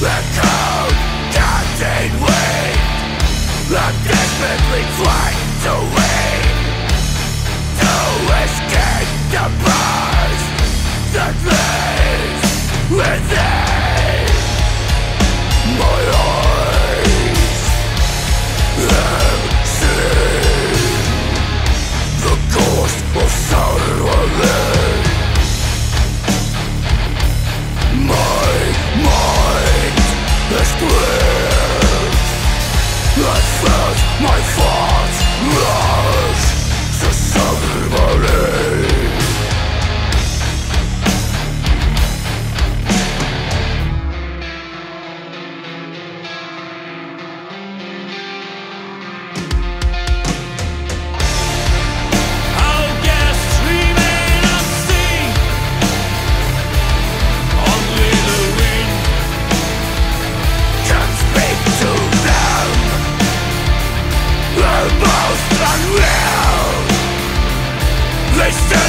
The code contained we The desperately twice